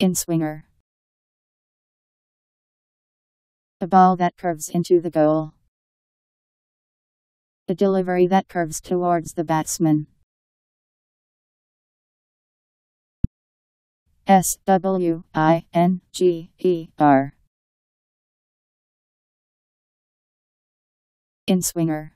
In swinger. A ball that curves into the goal. A delivery that curves towards the batsman. S W I N G E R. In swinger.